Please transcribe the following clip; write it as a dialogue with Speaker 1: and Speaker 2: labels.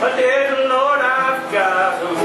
Speaker 1: But little Lord, I've got